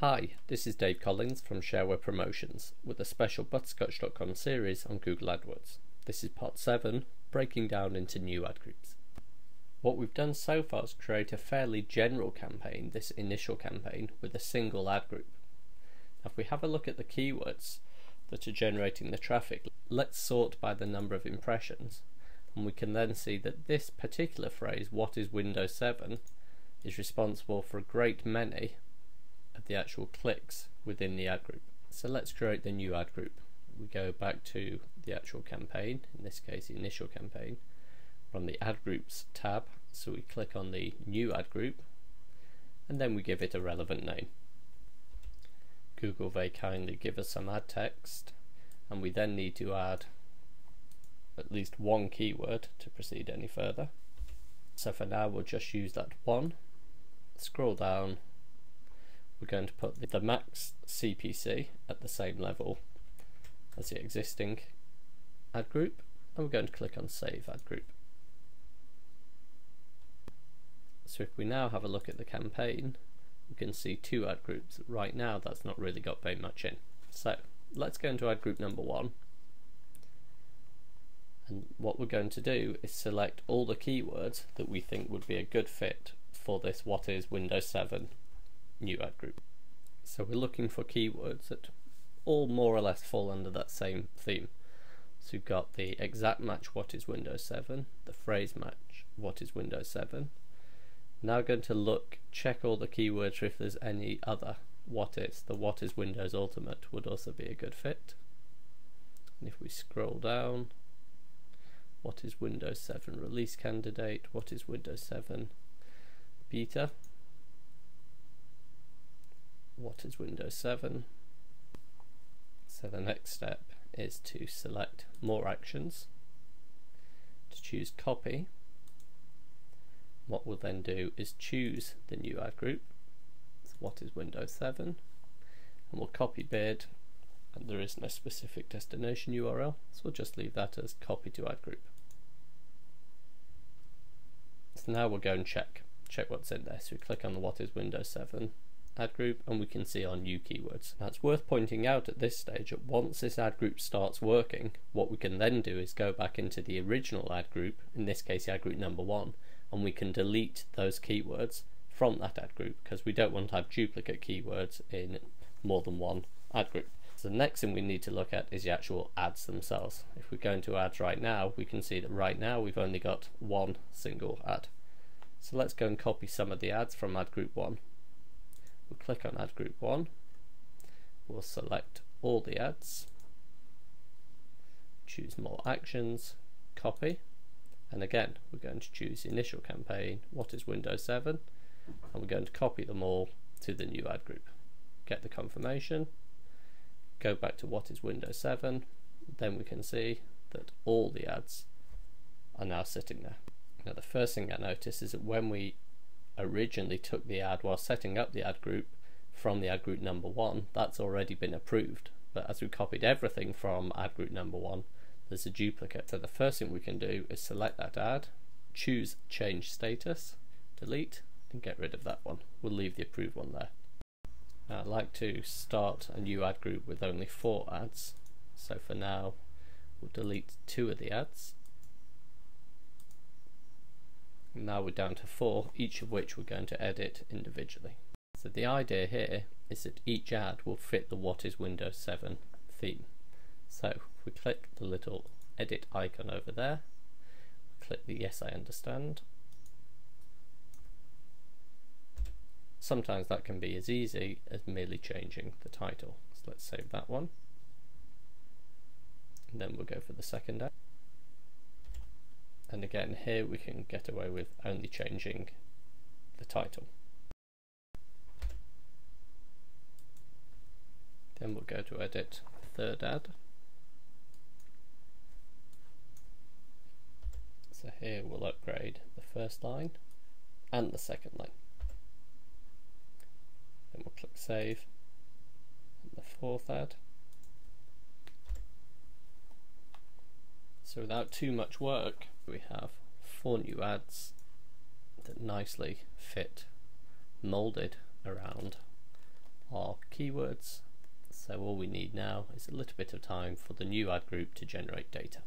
Hi, this is Dave Collins from Shareware Promotions with a special Butterscotch.com series on Google AdWords. This is part 7, breaking down into new ad groups. What we've done so far is create a fairly general campaign, this initial campaign, with a single ad group. Now if we have a look at the keywords that are generating the traffic, let's sort by the number of impressions and we can then see that this particular phrase, what is Windows 7, is responsible for a great many the actual clicks within the ad group. So let's create the new ad group. We go back to the actual campaign, in this case the initial campaign, from the ad groups tab. So we click on the new ad group and then we give it a relevant name. Google very kindly give us some ad text and we then need to add at least one keyword to proceed any further. So for now we'll just use that one. Scroll down we're going to put the, the max CPC at the same level as the existing ad group and we're going to click on save ad group. So if we now have a look at the campaign we can see two ad groups. Right now that's not really got very much in. So let's go into ad group number one and what we're going to do is select all the keywords that we think would be a good fit for this what is Windows 7 new ad group. So we're looking for keywords that all more or less fall under that same theme. So we've got the exact match what is Windows 7, the phrase match what is Windows 7. Now going to look, check all the keywords for if there's any other what is. The what is Windows Ultimate would also be a good fit. And if we scroll down, what is Windows 7 release candidate, what is Windows 7 beta, what is Windows 7. So the next step is to select more actions, to choose copy. What we'll then do is choose the new ad group, so what is Windows 7, and we'll copy bid, and there is no specific destination URL, so we'll just leave that as copy to ad group. So now we'll go and check, check what's in there. So we click on the what is Windows 7 ad group and we can see our new keywords. Now it's worth pointing out at this stage that once this ad group starts working, what we can then do is go back into the original ad group, in this case ad group number one, and we can delete those keywords from that ad group because we don't want to have duplicate keywords in more than one ad group. So the next thing we need to look at is the actual ads themselves. If we go into ads right now, we can see that right now we've only got one single ad. So let's go and copy some of the ads from ad group one click on Ad Group 1. We'll select all the ads, choose More Actions, Copy, and again we're going to choose initial campaign, what is Windows 7, and we're going to copy them all to the new ad group. Get the confirmation, go back to what is Windows 7, then we can see that all the ads are now sitting there. Now the first thing I notice is that when we originally took the ad while setting up the ad group from the ad group number one, that's already been approved. But as we copied everything from ad group number one, there's a duplicate. So the first thing we can do is select that ad, choose change status, delete, and get rid of that one. We'll leave the approved one there. Now I'd like to start a new ad group with only four ads. So for now, we'll delete two of the ads now we're down to four, each of which we're going to edit individually. So the idea here is that each ad will fit the What is Windows 7 theme. So if we click the little edit icon over there, click the yes I understand. Sometimes that can be as easy as merely changing the title. So let's save that one. And then we'll go for the second ad and again here we can get away with only changing the title. Then we'll go to edit third ad. So here we'll upgrade the first line and the second line. Then we'll click save and the fourth ad. So without too much work, we have four new ads that nicely fit molded around our keywords. So all we need now is a little bit of time for the new ad group to generate data.